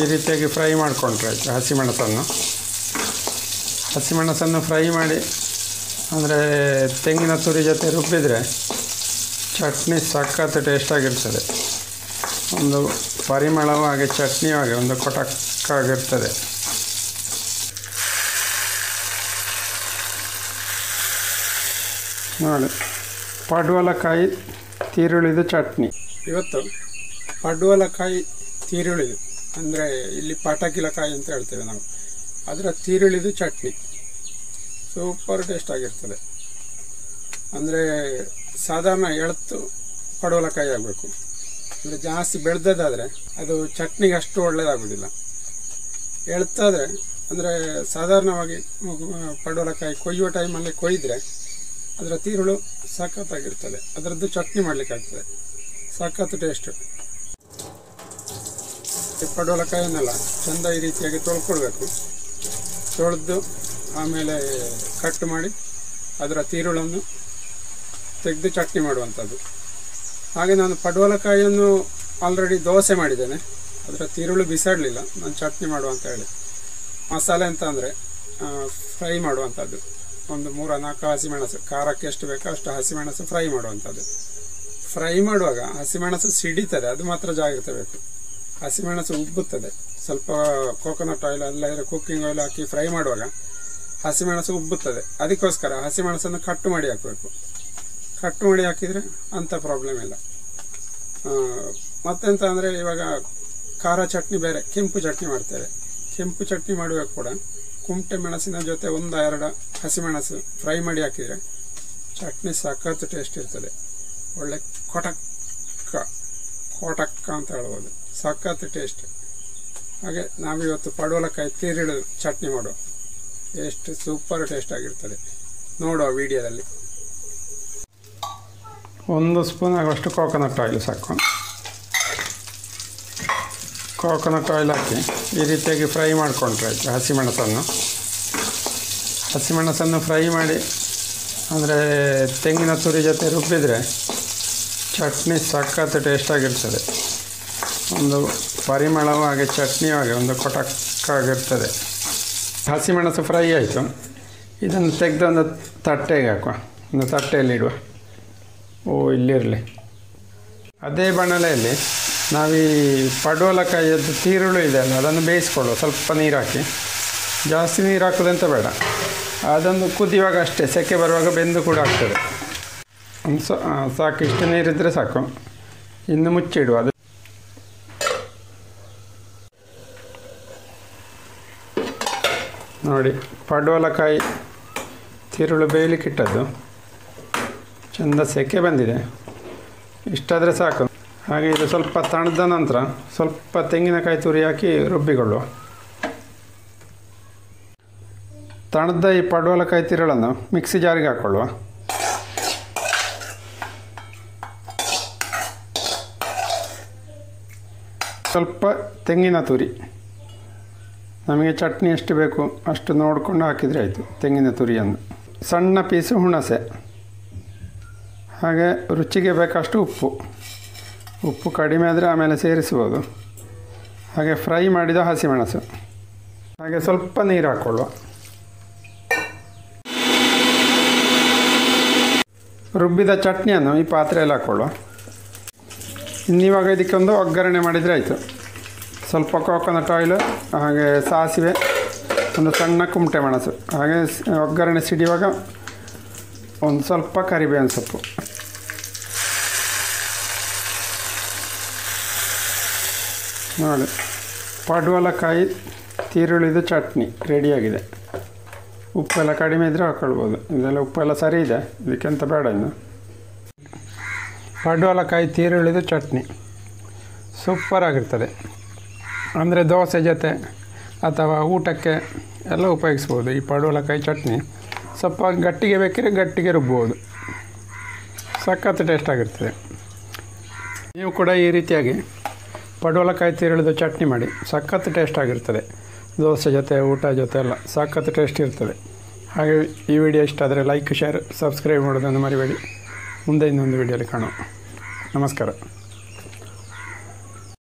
ಈ ರೀತಿಯಾಗಿ ಫ್ರೈ ಮಾಡಿಕೊಂಡ್ರೆ ಆಯಿತು, ಹಸಿಮೆಣಸನ್ನು. ಹಸಿಮೆಣಸನ್ನು ಫ್ರೈ ಮಾಡಿ, ಅಂದರೆ ತೆಂಗಿನ ತುರಿ ಜೊತೆ ರುಬ್ಬಿದರೆ ಚಟ್ನಿ ಸಖತ್ತು ಟೇಸ್ಟಾಗಿರ್ತದೆ. ಒಂದು ಪರಿಮಳವೂ ಹಾಗೆ ಚಟ್ನಿಯೂ ಹಾಗೆ ಒಂದು ಕೊಟಕ್ಕಾಗಿರ್ತದೆ. ನೋಡಿ, ಪಡ್ವಲಕಾಯಿ, ತೀರುಳಿದು ಚಟ್ನಿ. ಇವತ್ತು ಪಡ್ವಲಕಾಯಿ, ತೀರುಳಿದು. ಅಂದರೆ ಇಲ್ಲಿ ಪಟಾಕಿಲಕಾಯಿ ಅಂತ ಹೇಳ್ತೇವೆ ನಾವು. ಅದರ ತಿರುಳಿದು ಚಟ್ನಿ. ಸೂಪರ್ ಟೇಸ್ಟ್ ಆಗಿರ್ತದೆ. ಅಂದರೆ ಸಾಧಾರಣ ಎಳತ್ತು ಪಡವಲಕಾಯಿ ಆಗಬೇಕು. ಅಂದರೆ ಜಾಸ್ತಿ ಬೆಳೆದದಾದರೆ ಅದು ಚಟ್ನಿಗೆ ಅಷ್ಟು ಒಳ್ಳೆಯದಾಗೋದಿಲ್ಲ ಎಳ್ತಾದರೆ ಅಂದರೆ ಸಾಧಾರಣವಾಗಿ ಪಡವಲಕಾಯಿ ಕೊಯ್ಯುವ ಟೈಮಲ್ಲಿ ಕೊಯ್ದರೆ ಅದರ ತೀರುಳು ಸಖತ್ತಾಗಿರ್ತದೆ. ಅದರದ್ದು ಚಟ್ನಿ ಮಾಡಲಿಕ್ಕಾಗ್ತದೆ. ಸಖತ್ ಟೇಸ್ಟು. ಈ ಪಡವಲಕಾಯಿಯನ್ನೆಲ್ಲ ಚೆಂದ ಈ ರೀತಿಯಾಗಿ ತೊಳ್ಕೊಳ್ಬೇಕು. ತೊಳೆದು ಆಮೇಲೆ ಕಟ್ ಮಾಡಿ ಅದರ ತೀರುಳನ್ನು ತೆಗೆದು ಚಟ್ನಿ ಮಾಡುವಂಥದ್ದು. ಹಾಗೆ ನಾನು ಪಡವಲಕಾಯಿಯನ್ನು ಆಲ್ರೆಡಿ ದೋಸೆ ಮಾಡಿದ್ದೇನೆ. ಅದರ ತಿರುಳು ಬಿಸಾಡಲಿಲ್ಲ. ನಾನು ಚಟ್ನಿ ಮಾಡುವಂತ ಹೇಳಿ. ಮಸಾಲೆ ಅಂತ ಅಂದರೆ ಫ್ರೈ ಮಾಡುವಂಥದ್ದು. ಒಂದು ಮೂರ ನಾಲ್ಕು ಹಸಿಮೆಣಸು, ಖಾರಕ್ಕೆ ಎಷ್ಟು ಬೇಕೋ ಅಷ್ಟು ಹಸಿಮೆಣಸು ಫ್ರೈ ಮಾಡುವಂಥದ್ದು. ಫ್ರೈ ಮಾಡುವಾಗ ಹಸಿಮೆಣಸು ಸಿಡಿತದೆ. ಅದು ಮಾತ್ರ ಜಾಗ್ರತೆ ಬೇಕು. ಹಸಿಮೆಣಸು ಉಬ್ಬುತ್ತದೆ. ಸ್ವಲ್ಪ ಕೋಕೋನಟ್ ಆಯಿಲ್ ಎಲ್ಲ ಕುಕ್ಕಿಂಗ್ ಆಯಿಲ್ ಹಾಕಿ ಫ್ರೈ ಮಾಡುವಾಗ ಹಸಿಮೆಣಸು ಉಬ್ಬುತ್ತದೆ. ಅದಕ್ಕೋಸ್ಕರ ಹಸಿಮೆಣಸನ್ನು ಕಟ್ಟು ಮಾಡಿ ಹಾಕಬೇಕು. ಕಟ್ಟು ಮಾಡಿ ಹಾಕಿದರೆ ಅಂಥ ಪ್ರಾಬ್ಲಮ್ ಇಲ್ಲ. ಮತ್ತೆಂತ ಅಂದರೆ ಇವಾಗ ಖಾರ ಚಟ್ನಿ ಬೇರೆ, ಕೆಂಪು ಚಟ್ನಿ ಮಾಡ್ತೇವೆ. ಕೆಂಪು ಚಟ್ನಿ ಮಾಡುವಾಗ ಕೂಡ ಕುಮಟೆ ಮೆಣಸಿನ ಜೊತೆ ಒಂದು ಎರಡು ಹಸಿಮೆಣಸು ಫ್ರೈ ಮಾಡಿ ಹಾಕಿದರೆ ಚಟ್ನಿ ಸಖತ್ ಟೇಸ್ಟ್ ಇರ್ತದೆ. ಒಳ್ಳೆ ಕೊಟಕ್ಕ ಕೊಟಕ್ಕ ಅಂತ ಹೇಳ್ಬೋದು. ಸಖತ್ ಟೇಸ್ಟ್ ಹಾಗೆ ನಾವಿವತ್ತು ಪಡವಲಕಾಯಿ ತೀರಿಳು ಚಟ್ನಿ ಮಾಡುವ. ಎಷ್ಟು ಸೂಪರ್ ಟೇಸ್ಟ್ ಆಗಿರ್ತದೆ. ನೋಡುವ ವಿಡಿಯೋದಲ್ಲಿ. ಒಂದು ಸ್ಪೂನ್ ಆಗುವಷ್ಟು ಕೋಕೋನಟ್ ಆಯಿಲ್ ಸಾಕು. ಕೋಕೋನಟ್ ಆಯಿಲ್ ಹಾಕಿ ಈ ರೀತಿಯಾಗಿ ಫ್ರೈ ಮಾಡಿಕೊಂಡ್ರೆ ಆಯಿತು, ಹಸಿಮೆಣಸನ್ನು. ಹಸಿಮೆಣಸನ್ನು ಫ್ರೈ ಮಾಡಿ, ಅಂದರೆ ತೆಂಗಿನ ತುರಿ ಜೊತೆ ರುಬ್ಬಿದರೆ ಚಟ್ನಿ ಸಖತ್ ಟೇಸ್ಟಾಗಿರ್ತದೆ ಒಂದು ಪರಿಮಳವೂ ಹಾಗೆ ಹಾಗೆ ಒಂದು ಕೊಟಕ್ಕಾಗಿರ್ತದೆ ಹಸಿಮೆಣಸು ಫ್ರೈ ಆಯಿತು. ಇದನ್ನು ತೆಗೆದು ಒಂದು ತಟ್ಟೆಗೆ ಹಾಕುವ. ಒಂದು ತಟ್ಟೆಯಲ್ಲಿ ಇಡುವ. ಓ, ಇಲ್ಲಿರಲಿ. ಅದೇ ಬಾಣಲೆಯಲ್ಲಿ ನಾವು ಈ ಪಡೋಲಕಾಯಿಯದ್ದು ತೀರುಳು ಇದೆ ಅಲ್ಲ, ಅದನ್ನು ಬೇಯಿಸ್ಕೊಳ್ಳುವ. ಸ್ವಲ್ಪ ನೀರು ಹಾಕಿ ಜಾಸ್ತಿ ನೀರು ಹಾಕೋದಂತ ಬೇಡ. ಅದೊಂದು ಕುದಿಯುವಾಗ ಅಷ್ಟೇ. ಸೆಕೆ ಬರುವಾಗ ಬೆಂದು ಕೂಡ ಆಗ್ತದೆ. ಒಂದು ಸಾಕು ಇಷ್ಟು ನೀರಿದ್ದರೆ ಸಾಕು. ಇನ್ನು ಮುಚ್ಚಿಡುವ. ಅದು ನೋಡಿ. ಪಡವಲಕಾಯಿ ತಿರುಳು ಬೇಯಲಿಕ್ಕಿಟ್ಟದ್ದು ಚೆಂದ ಸೆಕೆ ಬಂದಿದೆ. ಇಷ್ಟಾದರೆ ಸಾಕು. ಹಾಗೆ ಇದು ಸ್ವಲ್ಪ ತಣದ ನಂತರ ಸ್ವಲ್ಪ ತೆಂಗಿನಕಾಯಿ ತುರಿ ಹಾಕಿ ರುಬ್ಬಿಕೊಳ್ಳುವ. ತಣದ ಈ ಪಡವಲಕಾಯಿ ತಿರುಳನ್ನು ಮಿಕ್ಸಿ ಜಾರಿಗೆ ಹಾಕ್ಕೊಳ್ಳುವ ಸ್ವಲ್ಪ ತೆಂಗಿನ ತುರಿ. ನಮಗೆ ಚಟ್ನಿ ಎಷ್ಟು ಬೇಕು ಅಷ್ಟು ನೋಡಿಕೊಂಡು ಹಾಕಿದರೆ ಆಯಿತು, ತೆಂಗಿನ ತುರಿಯನ್ನು. ಸಣ್ಣ ಪೀಸು ಹುಣಸೆ. ಹಾಗೆ ರುಚಿಗೆ ಬೇಕಷ್ಟು ಉಪ್ಪು. ಉಪ್ಪು ಕಡಿಮೆ ಆದರೆ ಆಮೇಲೆ ಸೇರಿಸ್ಬೋದು. ಹಾಗೆ ಫ್ರೈ ಮಾಡಿದ ಹಸಿಮೆಣಸು. ಹಾಗೆ ಸ್ವಲ್ಪ ನೀರು ಹಾಕ್ಕೊಳ್ಳುವ. ರುಬ್ಬಿದ ಚಟ್ನಿಯನ್ನು ಈ ಪಾತ್ರೆಯಲ್ಲಿ ಹಾಕ್ಕೊಳ್ಳುವ. ಇನ್ನಿವಾಗ ಇದಕ್ಕೊಂದು ಒಗ್ಗರಣೆ ಮಾಡಿದರೆ ಆಯಿತು. ಸ್ವಲ್ಪ ಕೋಕೋನಟ್ ಆಯಿಲ್ ಹಾಗೆ ಸಾಸಿವೆ, ಒಂದು ಸಣ್ಣ ಕುಮಟೆ ಮೆಣಸು, ಹಾಗೆ ಒಗ್ಗರಣೆ ಸಿಡಿಯುವಾಗ ಒಂದು ಸ್ವಲ್ಪ ಕರಿಬೇವಿನ ಸೊಪ್ಪು. ನೋಡಿ, ಪಡವಲಕಾಯಿ, ತಿರುಳಿದ ಚಟ್ನಿ ರೆಡಿಯಾಗಿದೆ. ಉಪ್ಪೆಲ್ಲ ಕಡಿಮೆ ಇದ್ದರೆ ಹಾಕ್ಕೊಳ್ಬೋದು ಇದೆಲ್ಲ ಉಪ್ಪೆಲ್ಲ ಸರಿ ಇದೆ ಇದಕ್ಕೆಂತ ಬೇಡ ಇನ್ನು. ಪಡವಲಕಾಯಿ, ತೀರುಳಿದು ಚಟ್ನಿ. ಸೂಪರ್ ಆಗಿರ್ತದೆ. ಅಂದರೆ ದೋಸೆ ಜೊತೆ ಅಥವಾ ಊಟಕ್ಕೆ ಎಲ್ಲ ಉಪಯೋಗಿಸ್ಬೋದು. ಈ ಪಡವಲಕಾಯಿ ಚಟ್ನಿ ಸ್ವಲ್ಪ ಗಟ್ಟಿಗೆ ಬೇಕಿದ್ರೆ ಗಟ್ಟಿಗೆ ರುಬ್ಬೋದು. ಸಖತ್ ಟೇಸ್ಟ್ ಆಗಿರ್ತದೆ. ನೀವು ಕೂಡ ಈ ರೀತಿಯಾಗಿ ಪಡವಲಕಾಯಿ ತಿರುಳಿದು ಚಟ್ನಿ ಮಾಡಿ, ಸಖತ್ ಟೇಸ್ಟ್ ಆಗಿರ್ತದೆ. ದೋಸೆ ಜೊತೆ, ಊಟ ಜೊತೆ ಎಲ್ಲ ಸಖತ್ ಟೇಸ್ಟ್ ಇರ್ತದೆ. ಹಾಗೆ ಈ ವಿಡಿಯೋ ಇಷ್ಟ ಆದರೆ ಲೈಕ್ ಶೇರ್ ಸಬ್ಸ್ಕ್ರೈಬ್ ಮಾಡೋದನ್ನು ಮರಿಬೇಡಿ. ಮುಂದೆ ಇನ್ನೊಂದು ವಿಡಿಯೋಲಿ ಕಾಣು ನಮಸ್ಕಾರ.